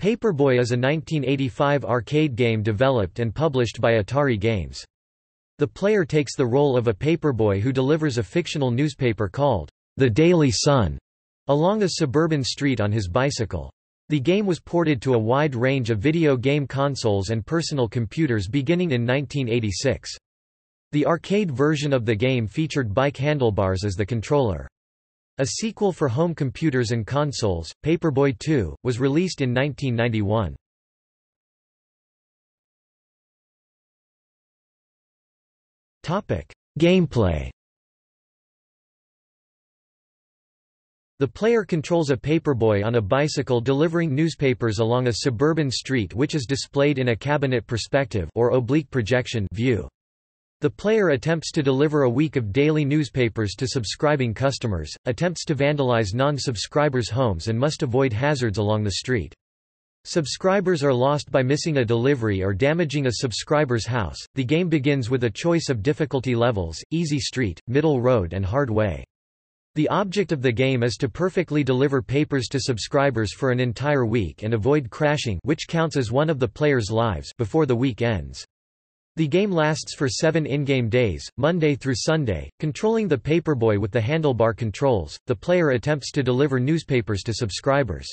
Paperboy is a 1985 arcade game developed and published by Atari Games. The player takes the role of a paperboy who delivers a fictional newspaper called The Daily Sun along a suburban street on his bicycle. The game was ported to a wide range of video game consoles and personal computers beginning in 1986. The arcade version of the game featured bike handlebars as the controller. A sequel for home computers and consoles, Paperboy 2, was released in 1991. Gameplay The player controls a paperboy on a bicycle delivering newspapers along a suburban street which is displayed in a cabinet perspective or oblique projection view. The player attempts to deliver a week of daily newspapers to subscribing customers, attempts to vandalize non-subscribers' homes and must avoid hazards along the street. Subscribers are lost by missing a delivery or damaging a subscriber's house. The game begins with a choice of difficulty levels, easy street, middle road and hard way. The object of the game is to perfectly deliver papers to subscribers for an entire week and avoid crashing which counts as one of the player's lives before the week ends. The game lasts for seven in-game days, Monday through Sunday. Controlling the paperboy with the handlebar controls, the player attempts to deliver newspapers to subscribers.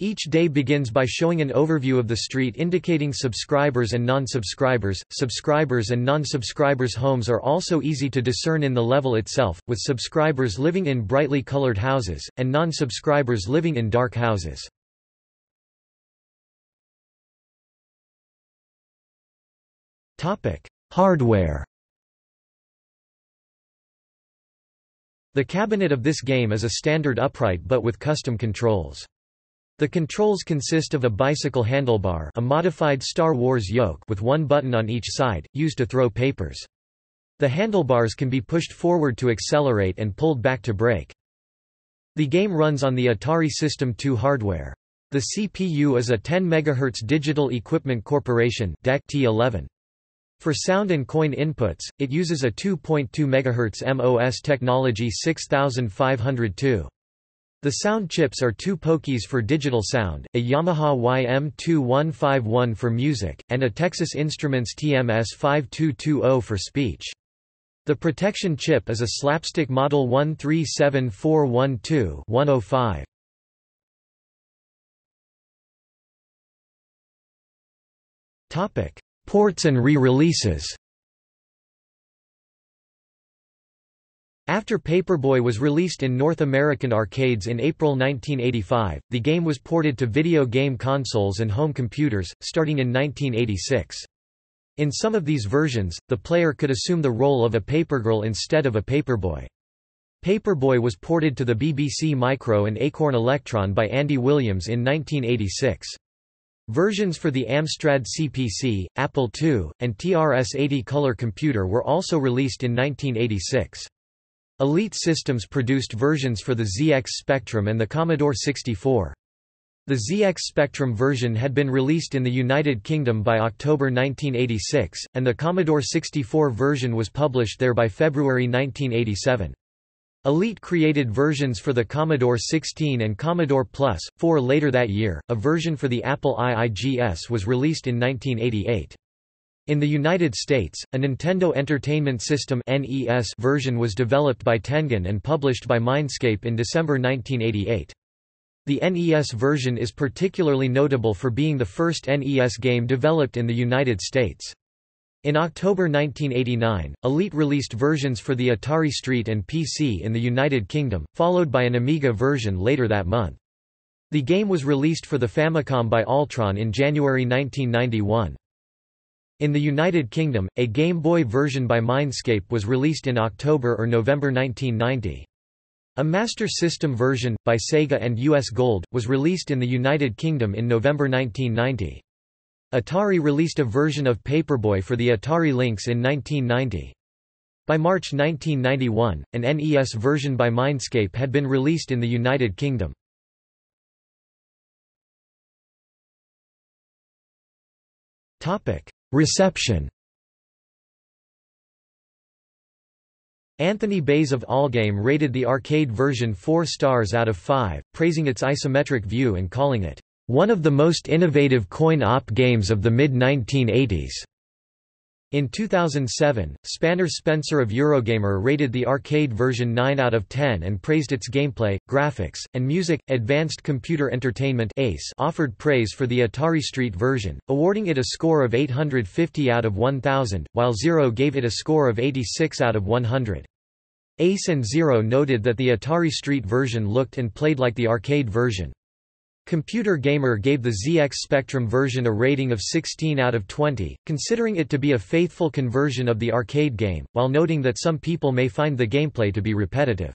Each day begins by showing an overview of the street indicating subscribers and non-subscribers. Subscribers and non-subscribers' homes are also easy to discern in the level itself, with subscribers living in brightly colored houses, and non-subscribers living in dark houses. Hardware The cabinet of this game is a standard upright but with custom controls. The controls consist of a bicycle handlebar a modified Star Wars yoke with one button on each side, used to throw papers. The handlebars can be pushed forward to accelerate and pulled back to brake. The game runs on the Atari System 2 hardware. The CPU is a 10 MHz Digital Equipment Corporation DEC T11. For sound and coin inputs, it uses a 2.2 MHz MOS technology 6502. The sound chips are two POKEYs for digital sound, a Yamaha YM2151 for music, and a Texas Instruments TMS5220 for speech. The protection chip is a Slapstic Model 137412-105. Topic: Ports and re-releases After Paperboy was released in North American arcades in April 1985, the game was ported to video game consoles and home computers, starting in 1986. In some of these versions, the player could assume the role of a papergirl instead of a paperboy. Paperboy was ported to the BBC Micro and Acorn Electron by Andy Williams in 1986. Versions for the Amstrad CPC, Apple II, and TRS-80 color computer were also released in 1986. Elite Systems produced versions for the ZX Spectrum and the Commodore 64. The ZX Spectrum version had been released in the United Kingdom by October 1986, and the Commodore 64 version was published there by February 1987. Elite created versions for the Commodore 16 and Commodore Plus, 4 later that year. A version for the Apple IIGS was released in 1988. In the United States, a Nintendo Entertainment System (NES) version was developed by Tengen and published by Mindscape in December 1988. The NES version is particularly notable for being the first NES game developed in the United States. In October 1989, Elite released versions for the Atari ST and PC in the United Kingdom, followed by an Amiga version later that month. The game was released for the Famicom by Altron in January 1991. In the United Kingdom, a Game Boy version by Mindscape was released in October or November 1990. A Master System version, by Sega and US Gold, was released in the United Kingdom in November 1990. Atari released a version of Paperboy for the Atari Lynx in 1990. By March 1991, an NES version by Mindscape had been released in the United Kingdom. Reception Anthony Baize of Allgame rated the arcade version 4 stars out of 5, praising its isometric view and calling it one of the most innovative coin-op games of the mid-1980s. In 2007, Spanner Spencer of Eurogamer rated the arcade version 9 out of 10 and praised its gameplay, graphics, and music. Advanced Computer Entertainment ACE offered praise for the Atari Street version, awarding it a score of 850 out of 1000, while Zero gave it a score of 86 out of 100. Ace and Zero noted that the Atari Street version looked and played like the arcade version. Computer Gamer gave the ZX Spectrum version a rating of 16 out of 20, considering it to be a faithful conversion of the arcade game, while noting that some people may find the gameplay to be repetitive.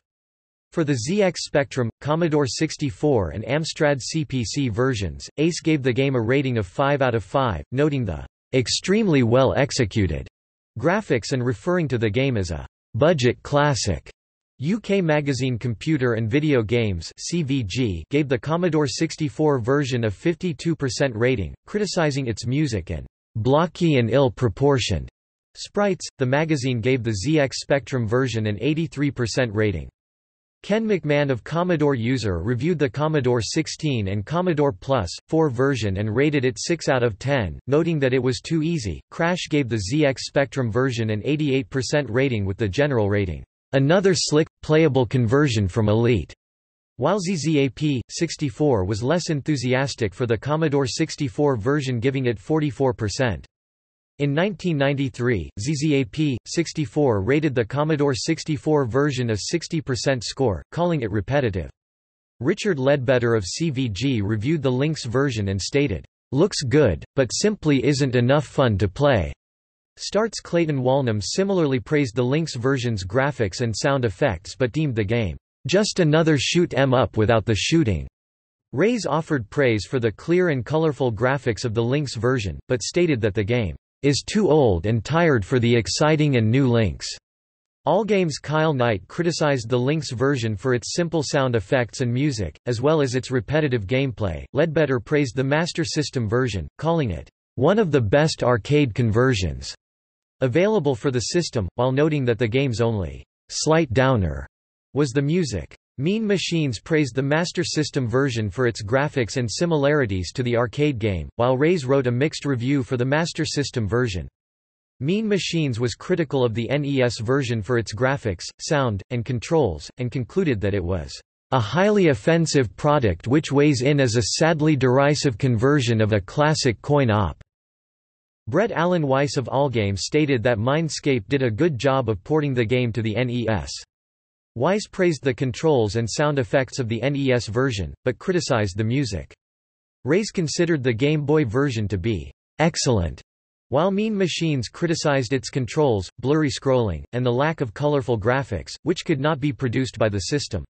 For the ZX Spectrum, Commodore 64 and Amstrad CPC versions, ACE gave the game a rating of 5 out of 5, noting the extremely well executed graphics and referring to the game as a budget classic. UK magazine Computer and Video Games (CVG) gave the Commodore 64 version a 52% rating, criticizing its music and blocky and ill-proportioned sprites. The magazine gave the ZX Spectrum version an 83% rating. Ken McMahon of Commodore User reviewed the Commodore 16 and Commodore Plus 4 version and rated it 6 out of 10, noting that it was too easy. Crash gave the ZX Spectrum version an 88% rating with the general rating Another slick, playable conversion from Elite. While ZZAP, 64 was less enthusiastic for the Commodore 64 version giving it 44%. In 1993, ZZAP, 64 rated the Commodore 64 version a 60% score, calling it repetitive. Richard Ledbetter of CVG reviewed the Lynx version and stated, "...looks good, but simply isn't enough fun to play." Start's Clayton Walnum similarly praised the Lynx version's graphics and sound effects but deemed the game, "...just another shoot 'em up without the shooting." Raze offered praise for the clear and colorful graphics of the Lynx version, but stated that the game, "...is too old and tired for the exciting and new Lynx." Allgame's Kyle Knight criticized the Lynx version for its simple sound effects and music, as well as its repetitive gameplay. Ledbetter praised the Master System version, calling it, one of the best arcade conversions available for the system, while noting that the game's only slight downer was the music. Mean Machines praised the Master System version for its graphics and similarities to the arcade game, while Raze wrote a mixed review for the Master System version. Mean Machines was critical of the NES version for its graphics, sound, and controls, and concluded that it was a highly offensive product which weighs in as a sadly derisive conversion of a classic coin-op. Brett Allen Weiss of Allgame stated that Mindscape did a good job of porting the game to the NES. Weiss praised the controls and sound effects of the NES version, but criticized the music. Raze considered the Game Boy version to be excellent, while Mean Machines criticized its controls, blurry scrolling, and the lack of colorful graphics, which could not be produced by the system.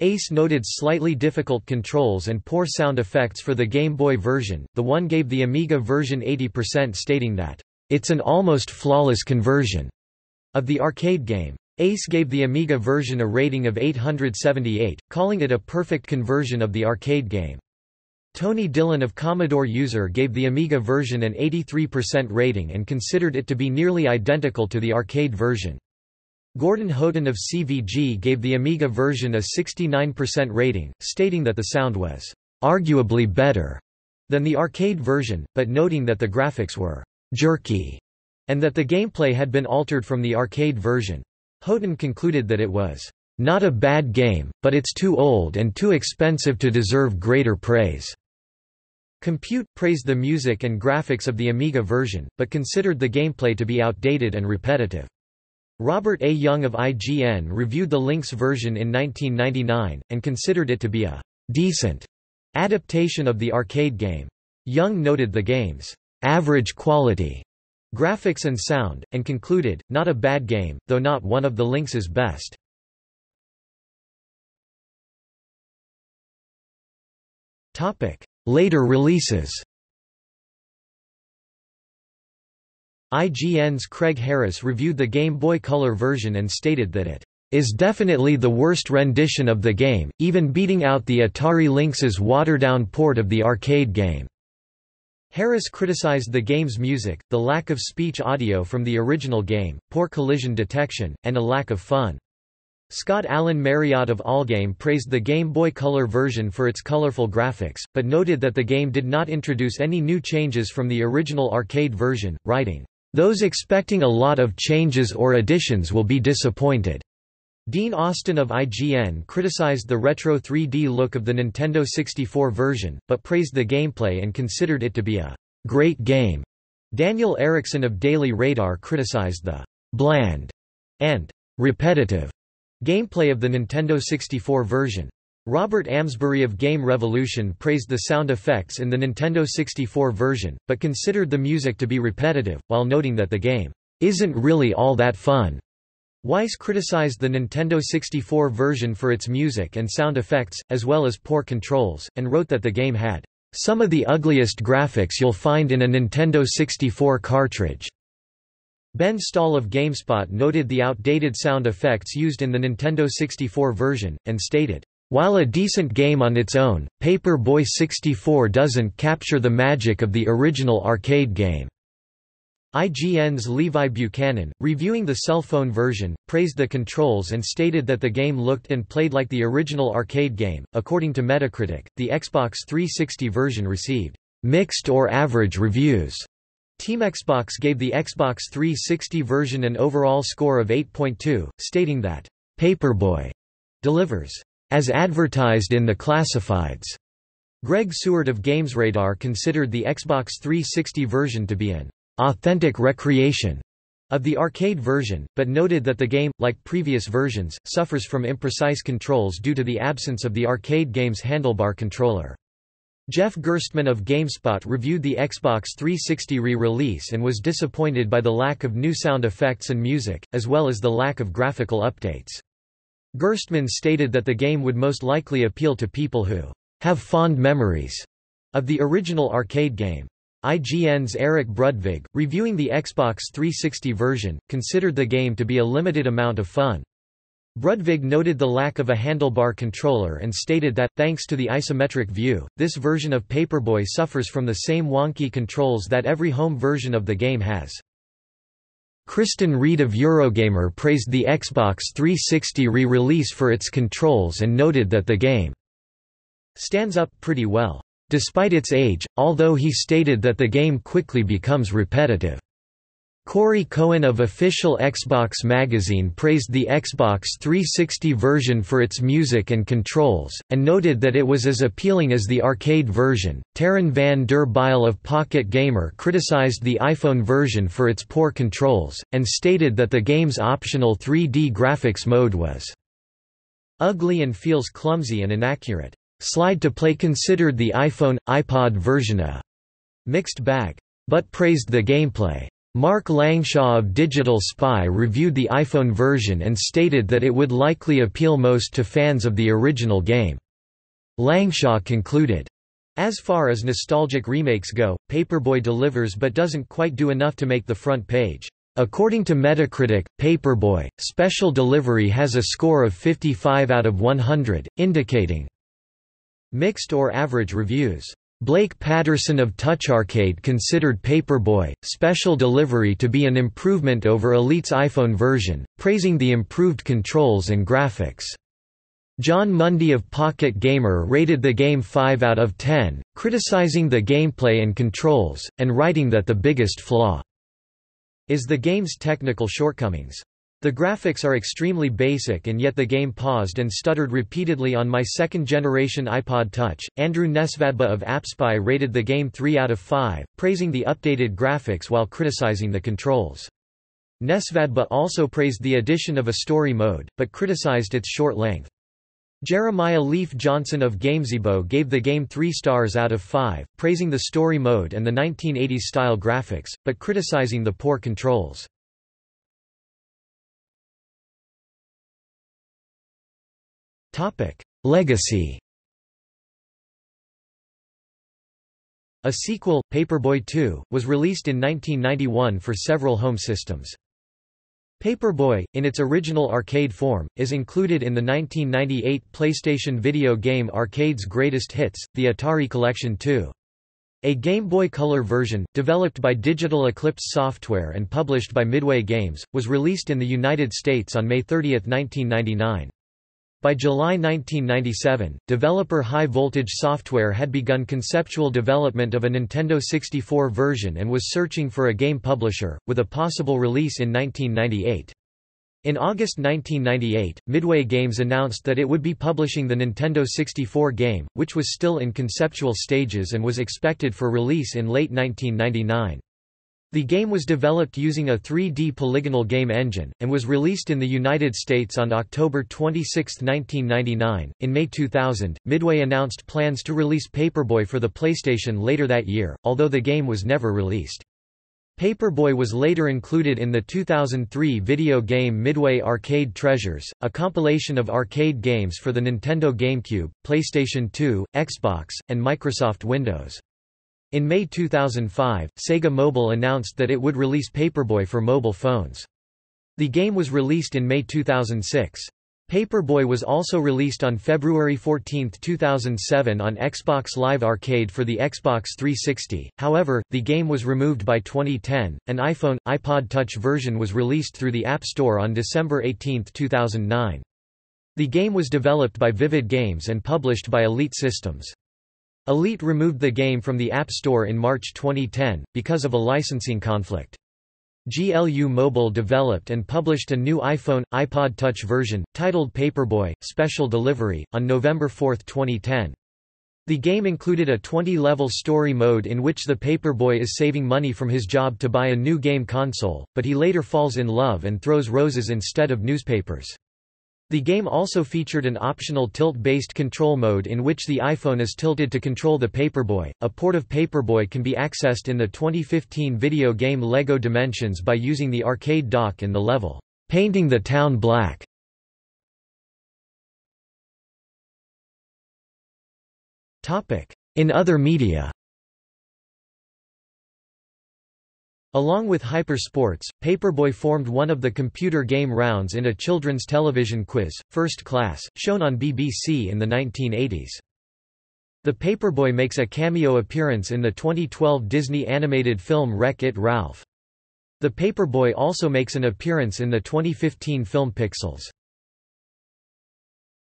Ace noted slightly difficult controls and poor sound effects for the Game Boy version, the one gave the Amiga version 80% stating that, "...it's an almost flawless conversion," of the arcade game. Ace gave the Amiga version a rating of 878, calling it a perfect conversion of the arcade game. Tony Dillon of Commodore User gave the Amiga version an 83% rating and considered it to be nearly identical to the arcade version. Gordon Houghton of CVG gave the Amiga version a 69% rating, stating that the sound was arguably better than the arcade version, but noting that the graphics were jerky and that the gameplay had been altered from the arcade version. Houghton concluded that it was not a bad game, but it's too old and too expensive to deserve greater praise. Compute praised the music and graphics of the Amiga version, but considered the gameplay to be outdated and repetitive. Robert A. Young of IGN reviewed the Lynx version in 1999, and considered it to be a «decent» adaptation of the arcade game. Young noted the game's «average quality» graphics and sound, and concluded, not a bad game, though not one of the Lynx's best. Later releases IGN's Craig Harris reviewed the Game Boy Color version and stated that it is definitely the worst rendition of the game, even beating out the Atari Lynx's watered-down port of the arcade game. Harris criticized the game's music, the lack of speech audio from the original game, poor collision detection, and a lack of fun. Scott Allen Marriott of Allgame praised the Game Boy Color version for its colorful graphics, but noted that the game did not introduce any new changes from the original arcade version, writing, "...those expecting a lot of changes or additions will be disappointed." Dean Austin of IGN criticized the retro 3D look of the Nintendo 64 version, but praised the gameplay and considered it to be a great game. Daniel Erickson of Daily Radar criticized the bland and repetitive gameplay of the Nintendo 64 version. Robert Amsbury of Game Revolution praised the sound effects in the Nintendo 64 version, but considered the music to be repetitive, while noting that the game isn't really all that fun. Weiss criticized the Nintendo 64 version for its music and sound effects, as well as poor controls, and wrote that the game had some of the ugliest graphics you'll find in a Nintendo 64 cartridge. Ben Stahl of GameSpot noted the outdated sound effects used in the Nintendo 64 version, and stated, "...while a decent game on its own, Paperboy 64 doesn't capture the magic of the original arcade game." IGN's Levi Buchanan, reviewing the cell phone version, praised the controls and stated that the game looked and played like the original arcade game. According to Metacritic, the Xbox 360 version received mixed or average reviews. Team Xbox gave the Xbox 360 version an overall score of 8.2, stating that Paperboy delivers as advertised in the classifieds. Greg Seward of GamesRadar considered the Xbox 360 version to be an authentic recreation of the arcade version, but noted that the game, like previous versions, suffers from imprecise controls due to the absence of the arcade game's handlebar controller. Jeff Gerstmann of GameSpot reviewed the Xbox 360 re-release and was disappointed by the lack of new sound effects and music, as well as the lack of graphical updates. Gerstmann stated that the game would most likely appeal to people who have fond memories of the original arcade game. IGN's Eric Brudvig, reviewing the Xbox 360 version, considered the game to be a limited amount of fun. Brudvig noted the lack of a handlebar controller and stated that, thanks to the isometric view, this version of Paperboy suffers from the same wonky controls that every home version of the game has. Kristan Reed of Eurogamer praised the Xbox 360 re-release for its controls and noted that the game stands up pretty well despite its age, although he stated that the game quickly becomes repetitive. Corey Cohen of official Xbox magazine praised the Xbox 360 version for its music and controls, and noted that it was as appealing as the arcade version. Taran van der Bijl of Pocket Gamer criticized the iPhone version for its poor controls, and stated that the game's optional 3D graphics mode was ugly and feels clumsy and inaccurate. Slide to Play considered the iPhone, iPod version a mixed bag, but praised the gameplay. Mark Langshaw of Digital Spy reviewed the iPhone version and stated that it would likely appeal most to fans of the original game. Langshaw concluded, as far as nostalgic remakes go, Paperboy delivers but doesn't quite do enough to make the front page. According to Metacritic, Paperboy, Special Delivery has a score of 55 out of 100, indicating Mixed or average reviews. Blake Patterson of TouchArcade considered Paperboy, Special Delivery to be an improvement over Elite's iPhone version, praising the improved controls and graphics. John Mundy of Pocket Gamer rated the game 5 out of 10, criticizing the gameplay and controls, and writing that the biggest flaw is the game's technical shortcomings. The graphics are extremely basic and yet the game paused and stuttered repeatedly on my second generation iPod Touch. Andrew Nesvadba of AppSpy rated the game 3 out of 5, praising the updated graphics while criticizing the controls. Nesvadba also praised the addition of a story mode, but criticized its short length. Jeremiah Leif Johnson of Gamezebo gave the game 3 stars out of 5, praising the story mode and the 1980s style graphics, but criticizing the poor controls. Topic: Legacy. A sequel, Paperboy 2, was released in 1991 for several home systems. Paperboy, in its original arcade form, is included in the 1998 PlayStation video game Arcade's Greatest Hits, the Atari Collection 2. A Game Boy Color version, developed by Digital Eclipse Software and published by Midway Games, was released in the United States on May 30, 1999. By July 1997, developer High Voltage Software had begun conceptual development of a Nintendo 64 version and was searching for a game publisher, with a possible release in 1998. In August 1998, Midway Games announced that it would be publishing the Nintendo 64 game, which was still in conceptual stages and was expected for release in late 1999. The game was developed using a 3D polygonal game engine, and was released in the United States on October 26, 1999. In May 2000, Midway announced plans to release Paperboy for the PlayStation later that year, although the game was never released. Paperboy was later included in the 2003 video game Midway Arcade Treasures, a compilation of arcade games for the Nintendo GameCube, PlayStation 2, Xbox, and Microsoft Windows. In May 2005, Sega Mobile announced that it would release Paperboy for mobile phones. The game was released in May 2006. Paperboy was also released on February 14, 2007 on Xbox Live Arcade for the Xbox 360, however, the game was removed by 2010. An iPhone, iPod Touch version was released through the App Store on December 18, 2009. The game was developed by Vivid Games and published by Elite Systems. Elite removed the game from the App Store in March 2010, because of a licensing conflict. GLU Mobile developed and published a new iPhone, iPod Touch version, titled Paperboy, Special Delivery, on November 4, 2010. The game included a 20-level story mode in which the paperboy is saving money from his job to buy a new game console, but he later falls in love and throws roses instead of newspapers. The game also featured an optional tilt-based control mode in which the iPhone is tilted to control the Paperboy. A port of Paperboy can be accessed in the 2015 video game LEGO Dimensions by using the arcade dock in the level, Painting the Town Black. In other media Along with Hyper Sports, Paperboy formed one of the computer game rounds in a children's television quiz, First Class, shown on BBC in the 1980s. The Paperboy makes a cameo appearance in the 2012 Disney animated film Wreck-It Ralph. The Paperboy also makes an appearance in the 2015 film Pixels.